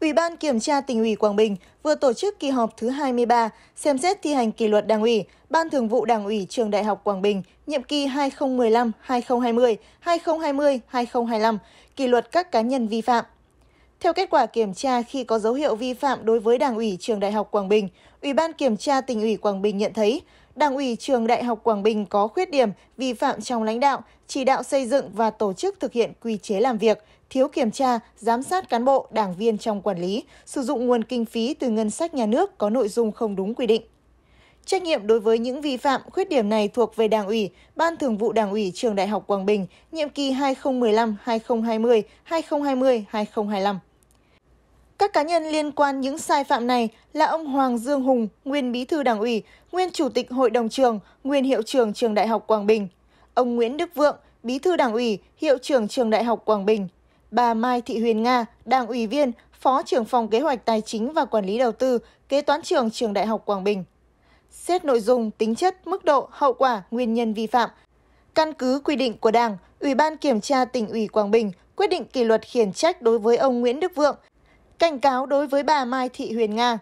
Ủy ban Kiểm tra tỉnh ủy Quảng Bình vừa tổ chức kỳ họp thứ 23 xem xét thi hành kỷ luật Đảng ủy, Ban Thường vụ Đảng ủy Trường Đại học Quảng Bình nhiệm kỳ 2015-2020, 2020-2025, kỷ luật các cá nhân vi phạm. Theo kết quả kiểm tra khi có dấu hiệu vi phạm đối với Đảng ủy Trường Đại học Quảng Bình, Ủy ban Kiểm tra tỉnh ủy Quảng Bình nhận thấy Đảng ủy Trường Đại học Quảng Bình có khuyết điểm vi phạm trong lãnh đạo, chỉ đạo xây dựng và tổ chức thực hiện quy chế làm việc, thiếu kiểm tra, giám sát cán bộ, đảng viên trong quản lý, sử dụng nguồn kinh phí từ ngân sách nhà nước có nội dung không đúng quy định. Trách nhiệm đối với những vi phạm, khuyết điểm này thuộc về Đảng ủy, Ban Thường vụ Đảng ủy Trường Đại học Quảng Bình, nhiệm kỳ 2015-2020, 2020-2025. Các cá nhân liên quan những sai phạm này là ông Hoàng Dương Hùng, nguyên bí thư đảng ủy, nguyên chủ tịch hội đồng trường, nguyên hiệu trưởng trường Đại học Quảng Bình, ông Nguyễn Đức Vượng, bí thư đảng ủy, hiệu trưởng trường Đại học Quảng Bình, bà Mai Thị Huyền Nga, đảng ủy viên, phó trưởng phòng kế hoạch tài chính và quản lý đầu tư, kế toán trường trường Đại học Quảng Bình. Xét nội dung, tính chất, mức độ, hậu quả, nguyên nhân vi phạm. Căn cứ quy định của Đảng, Ủy ban Kiểm tra tỉnh ủy Quảng Bình quyết định kỷ luật khiển trách đối với ông Nguyễn Đức Vượng, Cảnh cáo đối với bà Mai Thị Huyền Nga.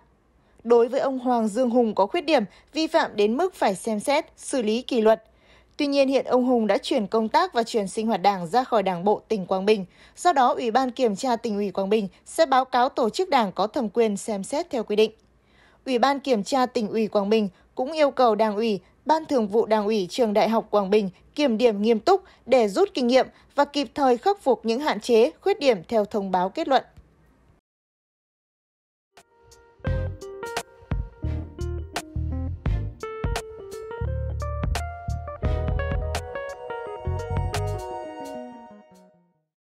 Đối với ông Hoàng Dương Hùng có khuyết điểm, vi phạm đến mức phải xem xét, xử lý kỷ luật. Tuy nhiên hiện ông Hùng đã chuyển công tác và chuyển sinh hoạt đảng ra khỏi đảng bộ tỉnh Quảng Bình. Do đó, Ủy ban Kiểm tra tỉnh ủy Quảng Bình sẽ báo cáo tổ chức đảng có thẩm quyền xem xét theo quy định. Ủy ban Kiểm tra tỉnh ủy Quảng Bình cũng yêu cầu Đảng ủy, Ban Thường vụ Đảng ủy Trường Đại học Quảng Bình kiểm điểm nghiêm túc để rút kinh nghiệm và kịp thời khắc phục những hạn chế, khuyết điểm theo thông báo kết luận.